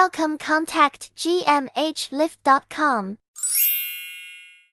welcome contact gmhlift.com.